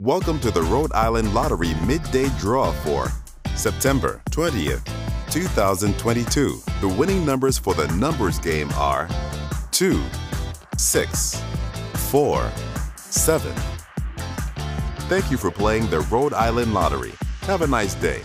Welcome to the Rhode Island Lottery Midday Draw for September 20th, 2022. The winning numbers for the numbers game are 2, 6, 4, 7. Thank you for playing the Rhode Island Lottery. Have a nice day.